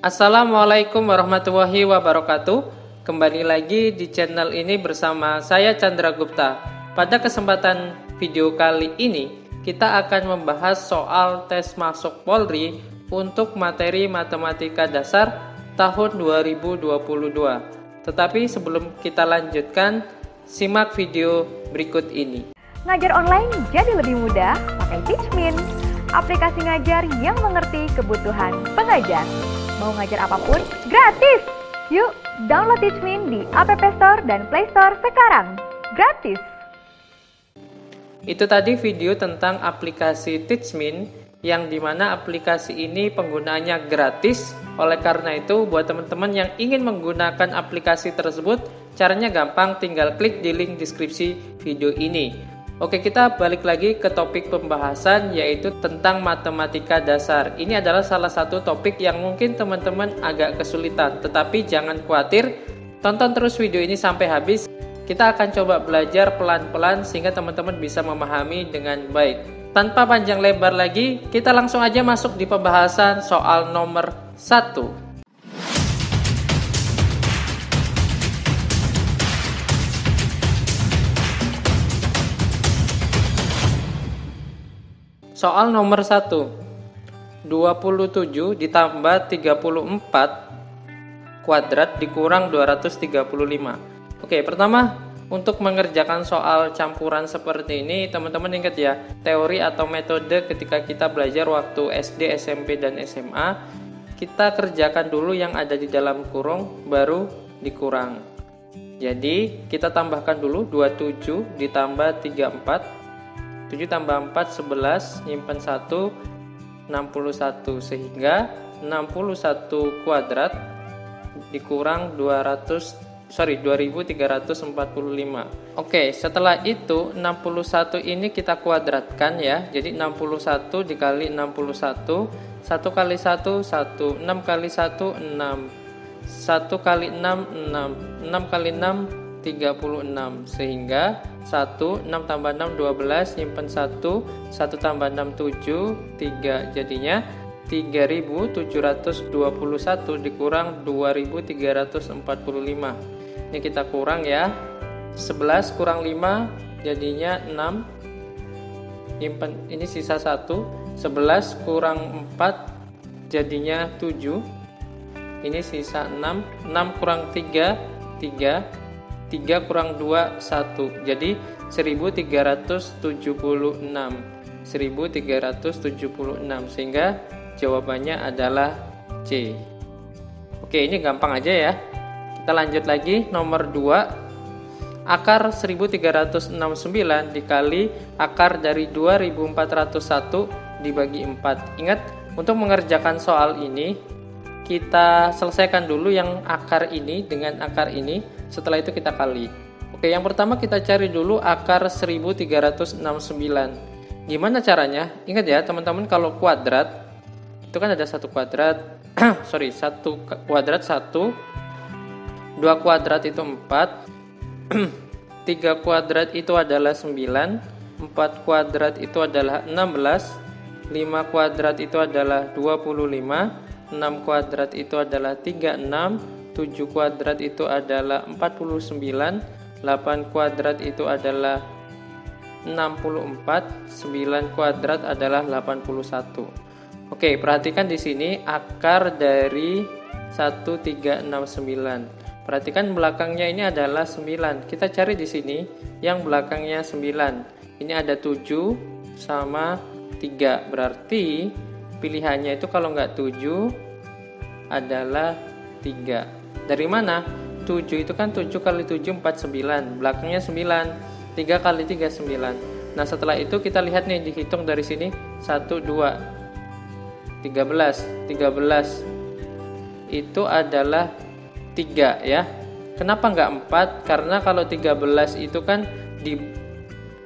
Assalamualaikum warahmatullahi wabarakatuh. Kembali lagi di channel ini bersama saya Chandra Gupta. Pada kesempatan video kali ini, kita akan membahas soal tes masuk Polri untuk materi matematika dasar tahun 2022. Tetapi sebelum kita lanjutkan, simak video berikut ini. Ngajar online jadi lebih mudah pakai Teachmin, aplikasi ngajar yang mengerti kebutuhan pengajar. Mau ngajar apa pun, gratis! Yuk, download Teachmin di App Store dan Play Store sekarang. Gratis! Itu tadi video tentang aplikasi Teachmin yang di mana aplikasi ini penggunaannya gratis. Oleh karena itu, buat teman-teman yang ingin menggunakan aplikasi tersebut, caranya gampang, tinggal klik di link deskripsi video ini. Oke, kita balik lagi ke topik pembahasan yaitu tentang matematika dasar. Ini adalah salah satu topik yang mungkin teman-teman agak kesulitan, tetapi jangan khawatir, tonton terus video ini sampai habis. Kita akan coba belajar pelan-pelan sehingga teman-teman bisa memahami dengan baik. Tanpa panjang lebar lagi, kita langsung aja masuk di pembahasan soal nomor 1. Soal nomor 1. 27 ditambah 34 kuadrat dikurang 235. Oke, pertama untuk mengerjakan soal campuran seperti ini, teman-teman ingat ya, teori atau metode ketika kita belajar waktu SD, SMP, dan SMA, kita kerjakan dulu yang ada di dalam kurung, baru dikurang. Jadi, kita tambahkan dulu 27 ditambah 34 7 tambah 4 11 nyimpen 1 61 sehingga 61 kuadrat dikurang 200 sorry 2345 oke setelah itu 61 ini kita kuadratkan ya. Jadi 61 dikali 61 1 kali 1 1 6 kali 1 6 1 kali 6 6 6 kali 6 36 sehingga 1 6 tambah 6 12 nyimpen 1 1 tambah 6 7 3 jadinya 3721 dikurang 2345 ini kita kurang ya 11 kurang 5 jadinya 6 nyimpen ini sisa 1 11 kurang 4 jadinya 7 ini sisa 6 6 kurang 3 3 3 kurang 2 1 jadi 1376 1376 sehingga jawabannya adalah C. Oke ini gampang aja ya. Kita lanjut lagi. Nomor 2 akar 1369 dikali akar dari 2401 dibagi 4 ingat untuk mengerjakan soal ini kita selesaikan dulu yang akar ini dengan akar ini setelah itu kita kali. Oke yang pertama kita cari dulu akar 1369 gimana caranya? Ingat ya teman-teman kalau kuadrat itu kan ada satu kuadrat sorry satu kuadrat satu dua kuadrat itu empat tiga kuadrat itu adalah 9 empat kuadrat itu adalah 16 5 kuadrat itu adalah 25 6 kuadrat itu adalah 36 7 kuadrat itu adalah 49 8 kuadrat itu adalah 64 9 kuadrat adalah 81 Oke perhatikan di sini akar dari 1369 Perhatikan belakangnya ini adalah 9 Kita cari di sini yang belakangnya 9 Ini ada 7 sama 3 Berarti pilihannya itu kalau nggak 7 adalah 3 dari mana? 7 itu kan 7 kali 7 49 belakangnya 9 3 kali 3 9 nah setelah itu kita lihat nih dihitung dari sini. 1 2 13 13 itu adalah 3 ya. Kenapa nggak 4 karena kalau 13 itu kan di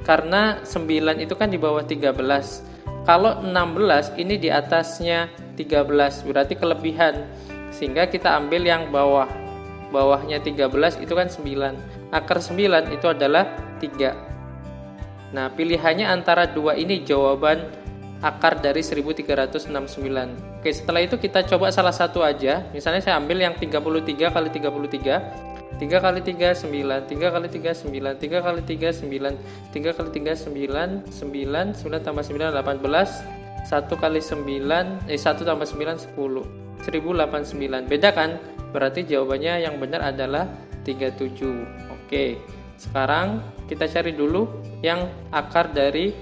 karena 9 itu kan di bawah 13 kalau 16 ini di atasnya 13 berarti kelebihan. Sehingga kita ambil yang bawah. Bawahnya 13 itu kan 9. Akar 9 itu adalah 3. Nah, pilihannya antara dua ini jawaban akar dari 1369. Oke, setelah itu kita coba salah satu aja. Misalnya saya ambil yang 33 kali 33. 3 kali 3 9, 3 kali 3 9, 3 kali 3 9, 3 kali 3 9, 9, 9 tambah 9 18, 1 kali 9, eh 1 tambah 9 10, 1089. Beda kan? Berarti jawabannya yang benar adalah 37. Oke, sekarang kita cari dulu yang akar dari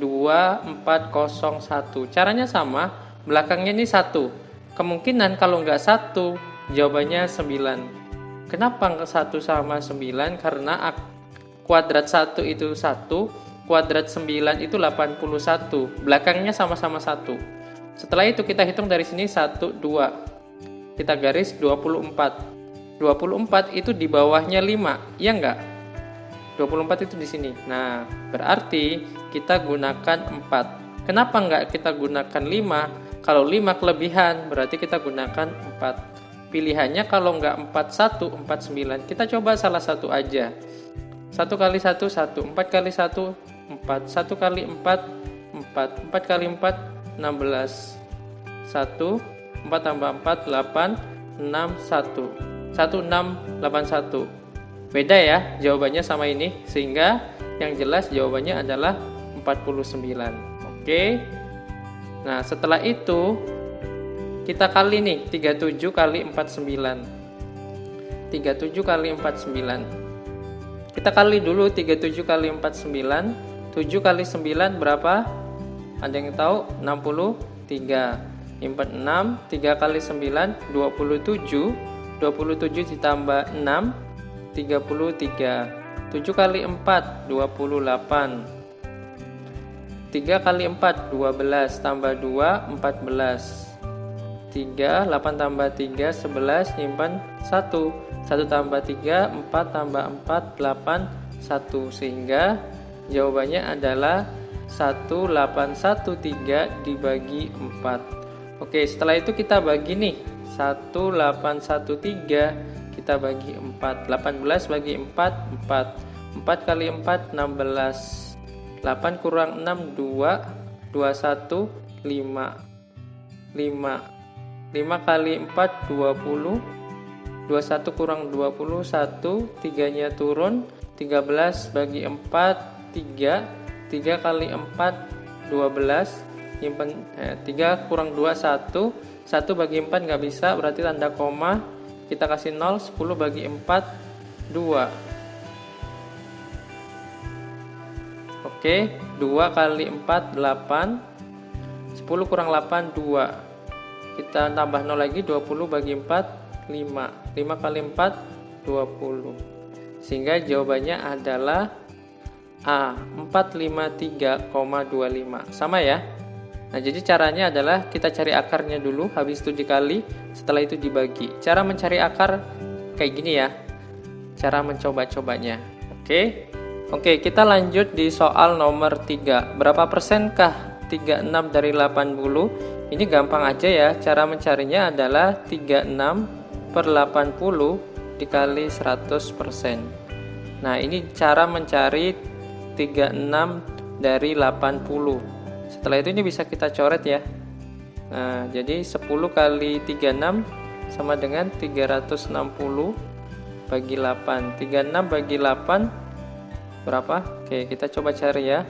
2401. Caranya sama, belakangnya ini satu. Kemungkinan kalau nggak satu, jawabannya 9. Kenapa nggak 1 sama 9? Karena kuadrat 1 itu 1, kuadrat 9 itu 81. Belakangnya sama-sama 1. Setelah itu kita hitung dari sini 1, 2. Kita garis 24. 24 itu di bawahnya 5, iya enggak? 24 itu di sini. Nah, berarti kita gunakan 4. Kenapa enggak kita gunakan 5? Kalau 5 kelebihan, berarti kita gunakan 4 pilihannya kalau nggak 41 49 kita coba salah satu aja. Satu kali satu satu. Empat kali satu empat. Satu kali empat empat. Empat kali empat enam belas. Satu. Empat tambah empat delapan. Enam satu. Satu enam delapan satu. Beda ya jawabannya sama ini sehingga yang jelas jawabannya adalah 49 oke? Nah setelah itu kita kali nih 37 kali 49 37 kali 49 kita kali dulu 37 kali 49 7 kali 9 berapa? Ada yang tahu? 63 impat 6 3 kali 9 27 27 ditambah 6 33 7 kali 4 28 3 kali 4 12 tambah 2 14 3 8 tambah 3 11 nyimpan 1 1 tambah 3 4 tambah 4 8 1 sehingga jawabannya adalah 1813 dibagi 4 Oke setelah itu kita bagi nih. 1813 kita bagi 4 18 bagi 4 4 4 kali 4 16 8 kurang 6 2 21 5 5 5 kali 4 20 21 kurang 21 3 nya turun. 13 bagi 4 3 3 kali 4 12 nyimpen eh, 3 kurang 2 1 1 bagi 4 nggak bisa berarti tanda koma. Kita kasih 0 10 bagi 4 2 oke 2 kali 4 8 10 kurang 8 2 kita tambah 0 lagi 20 bagi 4 5 5 kali 4 20 sehingga jawabannya adalah A 453,25 sama ya? Nah jadi caranya adalah kita cari akarnya dulu habis itu dikali setelah itu dibagi. Cara mencari akar kayak gini ya. Cara mencoba-cobanya. Oke? Oke kita lanjut di soal nomor 3 berapa persenkah 36 dari 80 ini gampang aja ya, cara mencarinya adalah 36 per 80 dikali 100%. Nah ini cara mencari 36 dari 80. Setelah itu ini bisa kita coret ya. Nah jadi 10 kali 36 sama dengan 360 bagi 8. 36 bagi 8 berapa? Oke kita coba cari ya.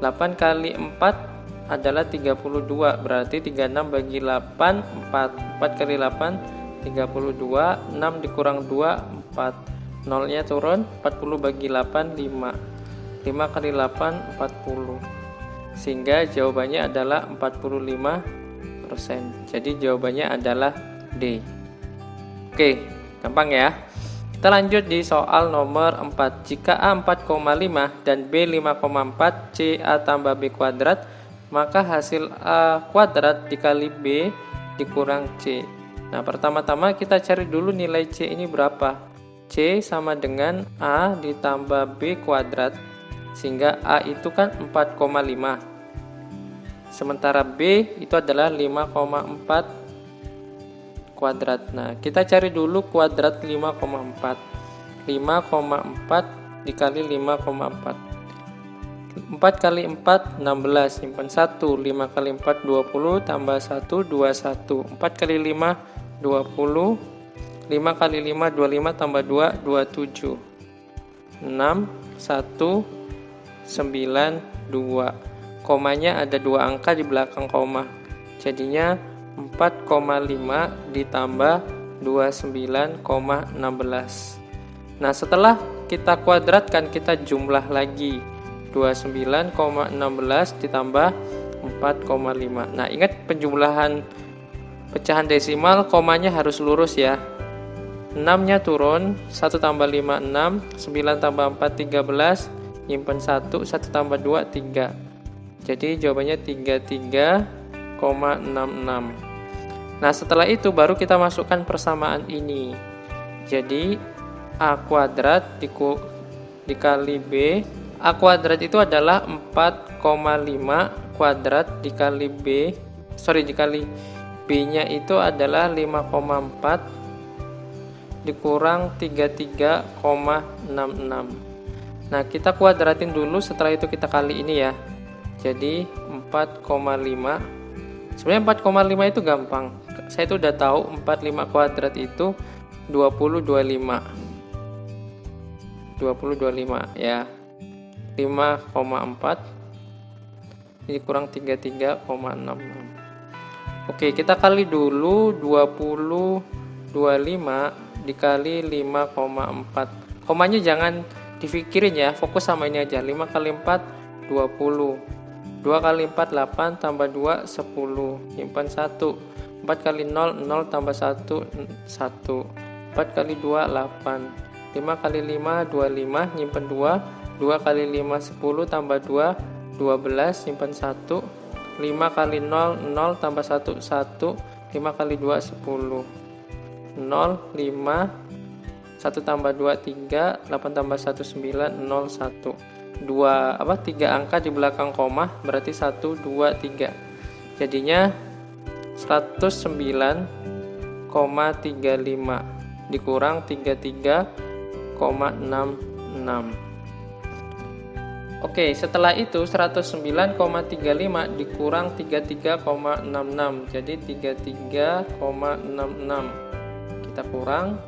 8 kali 4 adalah 32 berarti 36 bagi 8 4 4 kali 8 32 6 dikurang 2 4 0 nya turun 40 bagi 8 5 5 kali 8 40 sehingga jawabannya adalah 45 persen. Jadi jawabannya adalah D. Oke gampang ya. Kita lanjut di soal nomor 4 jika A 4,5 dan B 5,4 C A tambah B kuadrat maka hasil A kuadrat dikali B dikurang C. Nah, pertama-tama kita cari dulu nilai C ini berapa. C sama dengan A ditambah B kuadrat, sehingga A itu kan 4,5. Sementara B itu adalah 5,4 kuadrat. Nah, kita cari dulu kuadrat 5,4. 5,4 dikali 5,4. 4 kali 4 16 simpan 1 5 kali 4 20 tambah 1 21 4 kali 5 20 5 kali 5 25 tambah 2 27 6 1 9 2 komanya ada dua angka di belakang koma. Jadinya 4,5 ditambah 29,16 nah setelah kita kuadratkan kita jumlah lagi 29,16 ditambah 4,5 nah ingat penjumlahan pecahan desimal komanya harus lurus ya. 6 nya turun 1 tambah 5 6 9 tambah 4 13 nyimpen 1 1 tambah 2 3 jadi jawabannya 33,66 nah setelah itu baru kita masukkan persamaan ini. Jadi A kuadrat dikali B A kuadrat itu adalah 4,5 kuadrat dikali B sorry dikali B nya itu adalah 5,4 dikurang 33,66 nah kita kuadratin dulu setelah itu kita kali ini ya. Jadi 4,5 sebenarnya 4,5 itu gampang. Saya itu udah tahu 45 kuadrat itu 20 25 20 25 ya 5,4 ini kurang 33,66 Oke kita kali dulu 20 25 dikali 5,4 komanya jangan dipikirin ya fokus sama ini aja. 5 kali 4 20 2 kali 4 8 tambah 2 10 simpan 1 4 kali 0 0 tambah 1 1 4 kali 2 8 5 kali 5 25 nyimpen 2 2 kali 5 10 tambah 2 12 simpan 1 5 kali 0 0 tambah 1 1 5 kali 2 10 0 5 1 tambah 2 3 8 tambah 1 9 0 1 2 apa 3 angka di belakang koma berarti 1 2 3 jadinya 109,35 dikurang 33,66 Oke, setelah itu 109,35 dikurang 33,66. Jadi 33,66. Kita kurang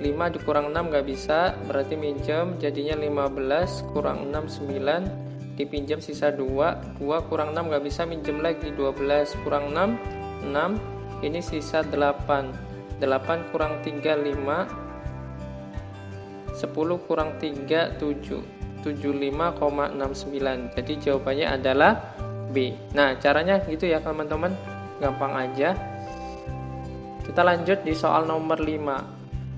5 dikurang 6 gak bisa, berarti minjem jadinya 15 kurang 6 9 dipinjam sisa 2 2 kurang 6 gak bisa minjem lagi 12 kurang 6 6 ini sisa 8 8 kurang 3 5 10 kurang 3 7 75,69 jadi jawabannya adalah B. Nah caranya gitu ya teman-teman. Gampang aja. Kita lanjut di soal nomor 5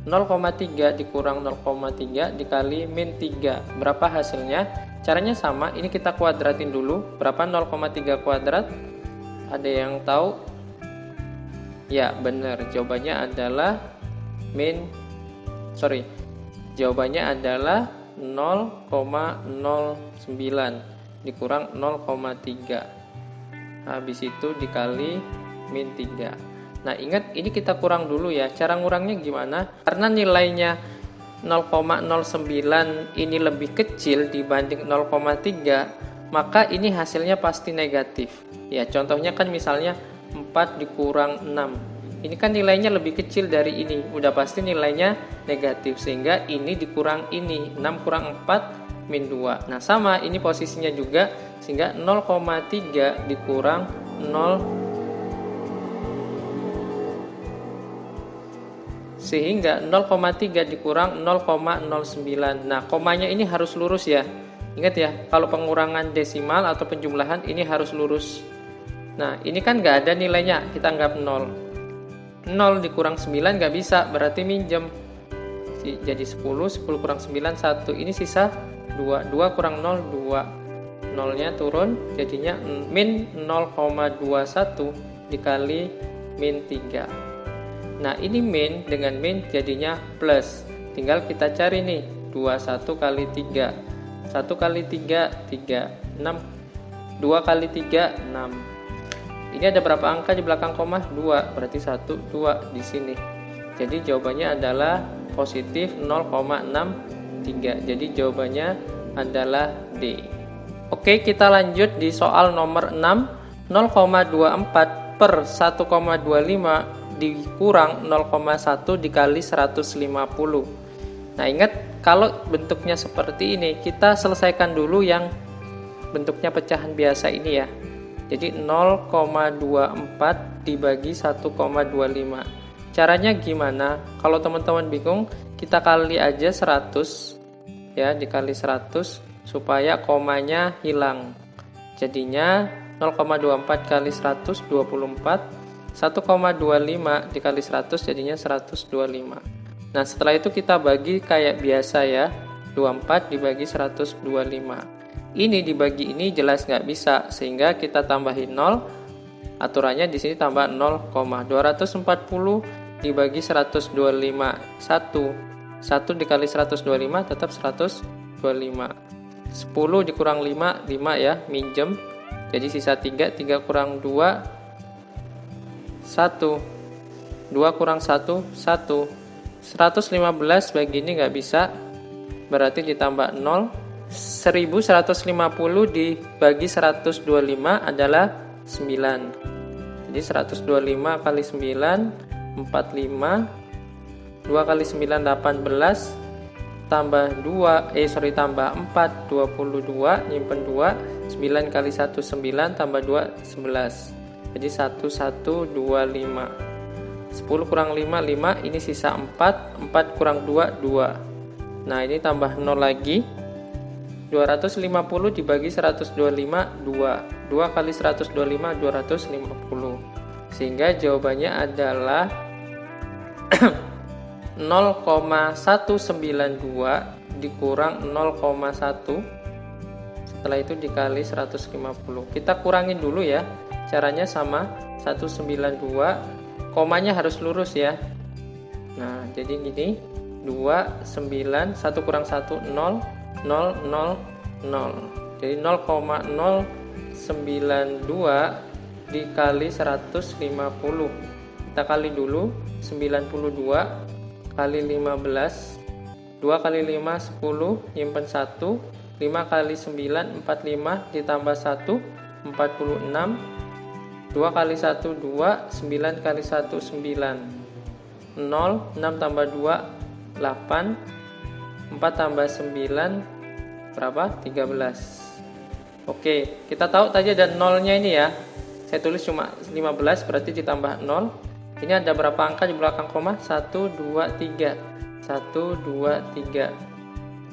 0,3 dikurang 0,3 dikali min 3 berapa hasilnya? Caranya sama. Ini kita kuadratin dulu. Berapa? 0,3 kuadrat. Ada yang tahu? Ya benar. Jawabannya adalah min sorry. Jawabannya adalah 0,09 dikurang 0,3 habis itu dikali min 3 nah ingat ini kita kurang dulu ya. Cara ngurangnya gimana? Karena nilainya 0,09 ini lebih kecil dibanding 0,3 maka ini hasilnya pasti negatif. Ya contohnya kan misalnya 4 dikurang 6 ini kan nilainya lebih kecil dari ini. Udah pasti nilainya negatif sehingga ini dikurang ini. 6 kurang 4 min 2 nah sama ini posisinya juga sehingga 0,3 dikurang 0 sehingga 0,3 dikurang 0,09 nah komanya ini harus lurus ya. Ingat ya kalau pengurangan desimal atau penjumlahan ini harus lurus. Nah ini kan nggak ada nilainya kita anggap 0 0 dikurang 9 nggak bisa. Berarti minjem. Jadi 10 10 kurang 9 1 ini sisa 2 2 kurang 0 2 0 nya turun jadinya min 0,21 dikali min 3 nah ini min dengan min jadinya plus. Tinggal kita cari nih 21 kali 3 1 kali 3 3 6 2 kali 3 6 ini ada berapa angka di belakang koma? 2, berarti 1, 2 di sini. Jadi jawabannya adalah positif 0,63. Jadi jawabannya adalah D. Oke, kita lanjut di soal nomor 6. 0,24 per 1,25 dikurang 0,1 dikali 150. Nah, ingat kalau bentuknya seperti ini, kita selesaikan dulu yang bentuknya pecahan biasa ini ya. Jadi 0,24 dibagi 1,25. Caranya gimana? Kalau teman-teman bingung, kita kali aja 100 ya, dikali 100 supaya komanya hilang. Jadinya 0,24 kali 100 24 1,25 dikali 100 jadinya 125. Nah, setelah itu kita bagi kayak biasa ya. 24 dibagi 125 ini dibagi ini jelas nggak bisa sehingga kita tambahin 0 aturannya di sini tambah 0, 240 dibagi 125 1 1 dikali 125 tetap 125 10 dikurang 5 5 ya minjem. Jadi sisa 3 3 kurang 2 1 2 kurang 1 1 115 bagi ini nggak bisa berarti ditambah 0 1150 dibagi 125 adalah 9 jadi 125 kali 9 45 2 kali 9 18 tambah 2 eh sorry tambah 4 22 nyimpen 2 9 kali 1 9 tambah 2 11 jadi 1125 10 kurang 5 5 ini sisa 4 4 kurang 2 2 nah ini tambah 0 lagi 250 dibagi 125 2 2 kali 125 250 sehingga jawabannya adalah 0,192 dikurang 0,1 setelah itu dikali 150 kita kurangin dulu ya caranya sama 192 komanya harus lurus ya. Nah jadi gini 2 9 1 kurang 1 0 0, 0, 0. Jadi 0,092 dikali 150. Kita kali dulu 92 kali 15 2 kali 5 10 nyimpen 1 5 kali 9 45 ditambah 1 46 2 kali 1 2 9 kali 1 9 0 6 tambah 2 8 4 tambah 9 berapa? 13 Oke, kita tahu tadi ada nolnya ini ya. Saya tulis cuma 15 berarti ditambah 0 Ini ada berapa angka di belakang koma? 1, 2, 3 1, 2,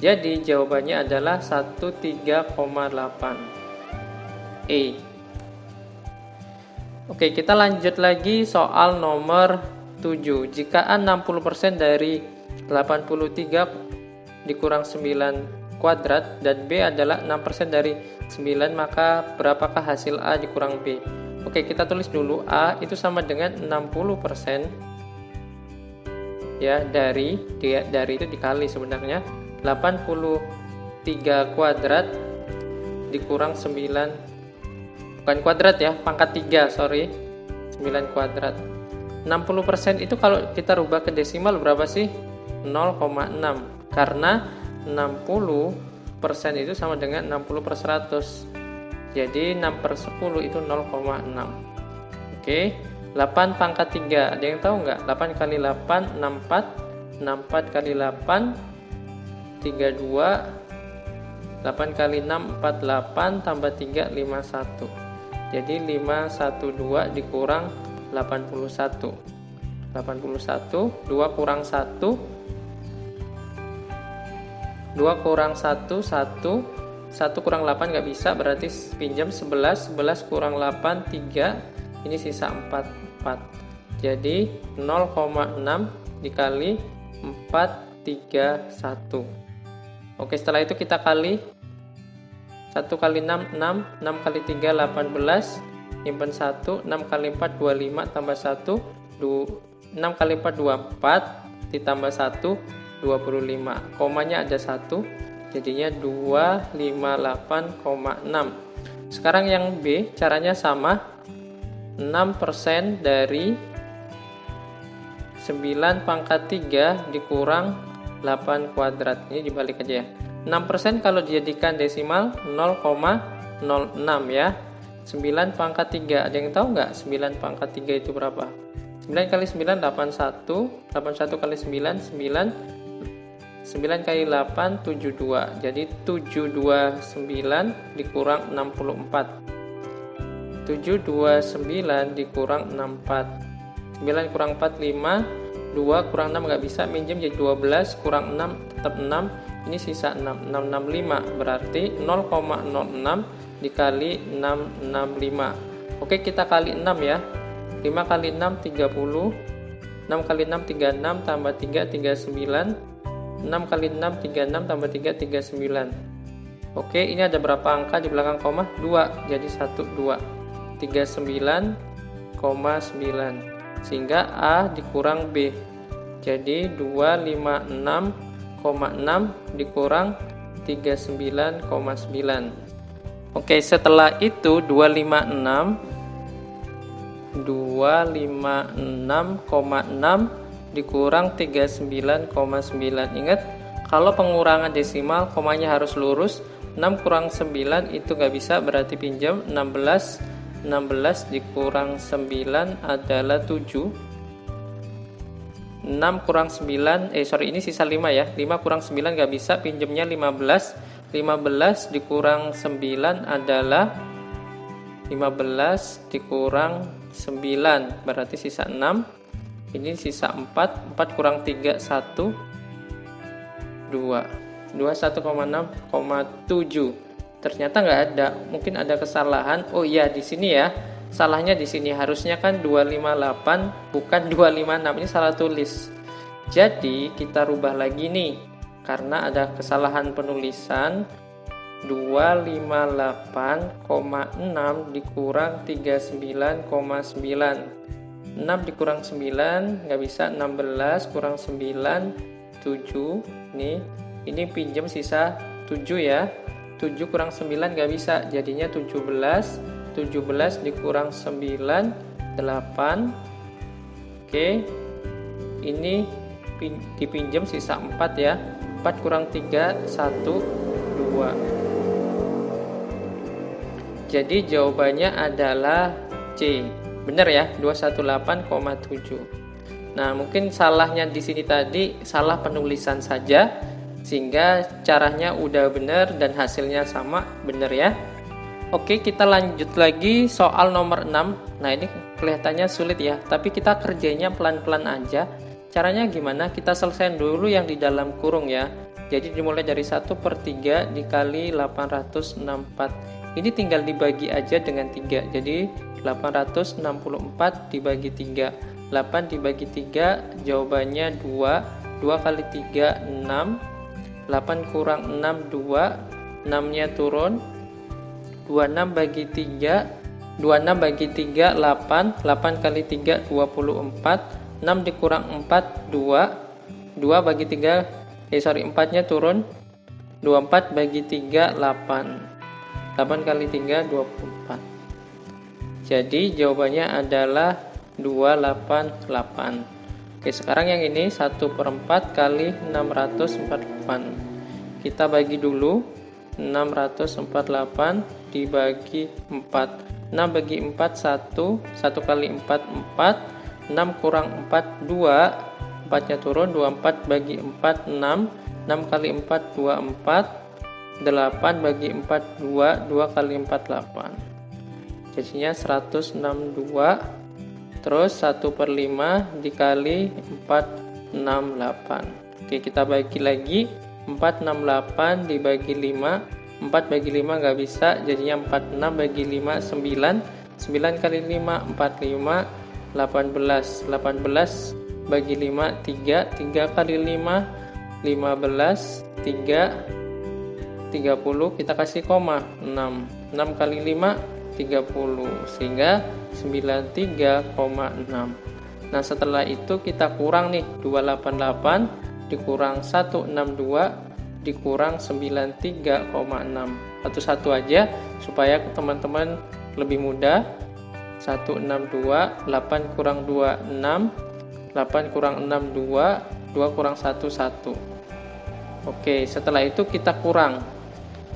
3 Jadi jawabannya adalah 13,8 E. Oke, kita lanjut lagi soal nomor 7 Jika A 60% dari 83 dikurang 9 kuadrat dan B adalah 6% dari 9 maka berapakah hasil A dikurang B? Oke kita tulis dulu. A itu sama dengan 60% ya dari dia dari itu dikali sebenarnya. 83 kuadrat dikurang 9 bukan kuadrat ya pangkat 3 sorry 9 kuadrat. 60% itu kalau kita rubah ke desimal berapa sih? 0,6 karena 60% itu sama dengan 60 per 100 jadi 6 per 10 itu 0,6 oke 8 pangkat 3 ada yang tahu nggak? 8 kali 8 64 64 kali 8 32 8 kali 6 48 tambah 3 51 jadi 512 dikurang 81 81 2 kurang 1 2 kurang 1 1 1 kurang 8 nggak bisa berarti pinjam 11 11 kurang 8 3 ini sisa 4 4 jadi 0,6 dikali 4 3 1 Oke setelah itu kita kali 1 kali 6 6 6 kali 3 18 nyimpen 1 6 kali 4 25 tambah 1 2, 6 kali 4 24 ditambah 1 25 komanya ada satu jadinya 258,6 sekarang yang B caranya sama. 6% dari 9 pangkat 3 dikurang 8 kuadrat. Ini dibalik aja ya. 6% kalau dijadikan desimal 0,6 ya. 9 pangkat 3 ada yang tahu nggak 9 pangkat 3 itu berapa? 9 kali 9 81 81 kali 9 9 9 kali 8 72 jadi 729 dikurang 64 729 dikurang 64 9 kurang 4 5 2 kurang 6 nggak bisa minjem jadi 12 kurang 6 tetap 6 ini sisa 6 665 berarti 0,06 dikali 665 oke kita kali 6 ya. 5 kali 6 30 6 kali 6 36 tambah 3 39 6 kali 6 36 tambah 3 39 oke ini ada berapa angka di belakang koma? 2 jadi 1 2 39,9 sehingga A dikurang B. Jadi 256,6 dikurang 39,9 Oke, setelah itu 256 256,6 dikurang 39,9. Ingat, kalau pengurangan desimal komanya harus lurus. 6 kurang 9 itu nggak bisa berarti pinjam 16 16 dikurang 9 adalah 7 6 kurang 9 eh sorry ini sisa 5 ya. 5 kurang 9 nggak bisa pinjamnya 15 15 dikurang 9 adalah 15 dikurang 9 berarti sisa 6 ini sisa 4 4 kurang 3 1 2 21,6,7 ternyata nggak ada. Mungkin ada kesalahan. Oh iya di sini ya. Salahnya di sini. Harusnya kan 258 bukan 256 ini salah tulis. Jadi kita rubah lagi nih. Karena ada kesalahan penulisan. 258,6 dikurang 39,9 6 dikurang 9 nggak bisa. 16 kurang 9 7 nih ini pinjam sisa 7 ya. 7 kurang 9 nggak bisa. Jadinya 17 17 dikurang 9 8 oke. Ini dipinjam sisa 4 ya. 4 kurang 3 1 2 jadi jawabannya adalah C benar ya 218,7 nah mungkin salahnya di sini tadi salah penulisan saja sehingga caranya udah benar dan hasilnya sama benar ya Oke kita lanjut lagi soal nomor 6 Nah ini kelihatannya sulit ya Tapi kita kerjanya pelan-pelan aja Caranya gimana? Kita selesaikan dulu yang di dalam kurung ya. Jadi dimulai dari 1 per 3 dikali 864. Ini tinggal dibagi aja dengan 3. Jadi 864 dibagi 3. 8 dibagi 3 jawabannya 2. 2 kali 3 6. 8 kurang 6 2. 6 nya turun. 26 bagi 3 26 bagi 3 8. 8 kali 3 24. 6 dikurang 4 2 2 bagi 3 eh sorry 4 nya turun 24 bagi 3 8 8 kali 3 24 jadi jawabannya adalah 288 oke sekarang yang ini 1 per 4 kali 648 kita bagi dulu. 648 dibagi 4 6 bagi 4 1 1 kali 4 4 6 kurang 4 2 4 nya turun 24 bagi 4 6 6 kali 4 24 8 bagi 4 2 2 kali 4 8 jadinya 162 terus 1 per 5 dikali 4 6 8 oke kita bagi lagi. 4 6 8 dibagi 5 4 bagi 5 nggak bisa jadinya 46 bagi 5 9 9 kali 5 45 18 18 bagi 5 3 3 kali 5 15 3 30 kita kasih koma. 6 6 kali 5 30 sehingga 93,6 nah setelah itu kita kurang nih 288 dikurang 162 dikurang 93,6 satu-satu aja supaya teman-teman lebih mudah. 162 8 kurang 2 6 8 kurang 6 2 2 kurang 1 1 Oke setelah itu kita kurang.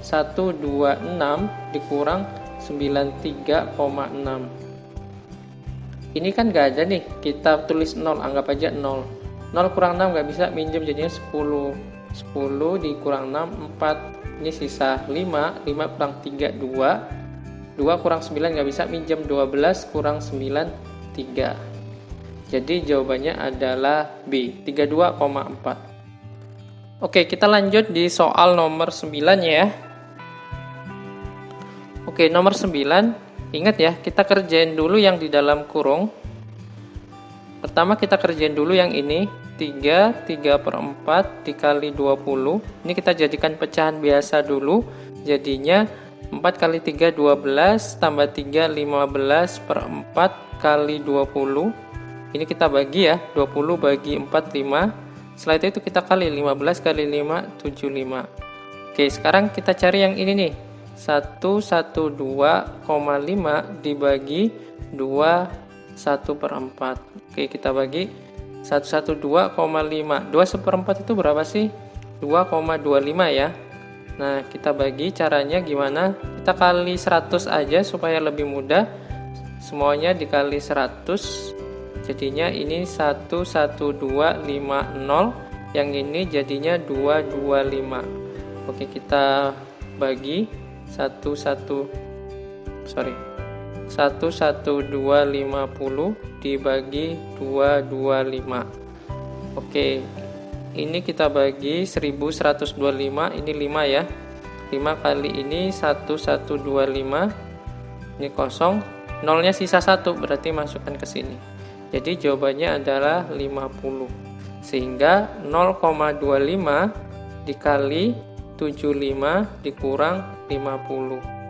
126 dikurang 93,6 ini kan gak ada nih kita tulis 0 anggap aja 0 0 kurang 6 gak bisa minjem jadinya 10 10 dikurang 6 4 ini sisa 5 5 kurang 3 2 2 kurang 9 gak bisa minjem 12 kurang 9 3 jadi jawabannya adalah B 32,4 Oke kita lanjut di soal nomor 9 ya Oke, nomor 9. Ingat ya, kita kerjain dulu yang di dalam kurung. Pertama kita kerjain dulu yang ini. 3, 3 per 4 dikali 20. Ini kita jadikan pecahan biasa dulu. Jadinya 4 kali 3, 12. Tambah 3, 15 per 4 kali 20. Ini kita bagi ya. 20 bagi 4, 5. Setelah itu kita kali 15 kali 5, 75. Oke, sekarang kita cari yang ini nih. 112,5 dibagi 2 1 per 4 Oke kita bagi 112,5 2 seperempat itu berapa sih? 2,25 ya. Nah kita bagi caranya gimana? Kita kali 100 aja supaya lebih mudah. Semuanya dikali 100 jadinya ini 11250 yang ini jadinya 225 Oke kita bagi satu satu sorry. Satu satu dua lima puluh dibagi dua dua lima oke. Ini kita bagi seribu seratus dua lima ini lima ya. Lima kali ini satu satu dua lima ini kosong. Nolnya sisa satu berarti masukkan ke sini. Jadi jawabannya adalah 50 sehingga 0,25 dikali 75 dikurang 50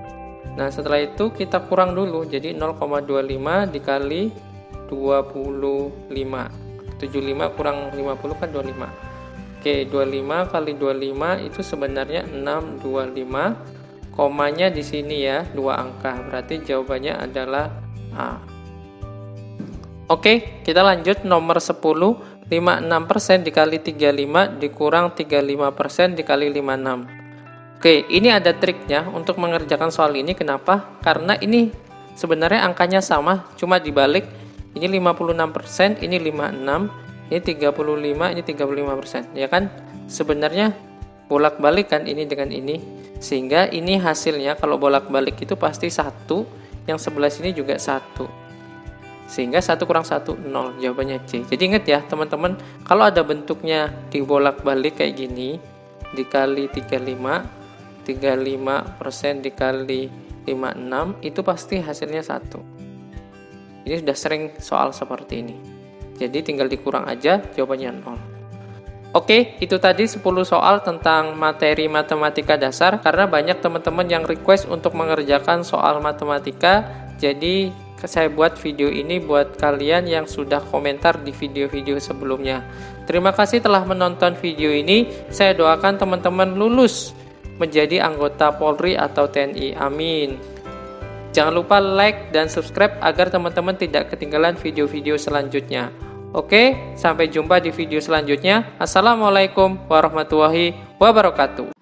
nah setelah itu kita kurang dulu. Jadi 0,25 dikali 25 75 kurang 50 kan 25 oke 25 kali 25 itu sebenarnya 625 komanya di sini ya dua angka. Berarti jawabannya adalah A. Oke, kita lanjut nomor 10 56% dikali 35 dikurang 35% dikali 56. Oke, ini ada triknya untuk mengerjakan soal ini. Kenapa? Karena ini sebenarnya angkanya sama, cuma dibalik. Ini 56%, ini 56, ini 35, ini 35%. Ya kan? Sebenarnya bolak-balik kan ini dengan ini. Sehingga ini hasilnya kalau bolak-balik itu pasti satu, yang sebelah sini juga satu. Sehingga 1 kurang 1, 0. Jawabannya C. Jadi ingat ya teman-teman, kalau ada bentuknya dibolak-balik kayak gini, dikali 35, 35% dikali 56, itu pasti hasilnya 1. Ini sudah sering soal seperti ini. Jadi tinggal dikurang aja, jawabannya 0. Oke, itu tadi 10 soal tentang materi matematika dasar karena banyak teman-teman yang request untuk mengerjakan soal matematika. Jadi saya buat video ini buat kalian yang sudah komentar di video-video sebelumnya. Terima kasih telah menonton video ini. Saya doakan teman-teman lulus menjadi anggota Polri atau TNI. Amin. Jangan lupa like dan subscribe agar teman-teman tidak ketinggalan video-video selanjutnya. Oke, sampai jumpa di video selanjutnya. Assalamualaikum warahmatullahi wabarakatuh.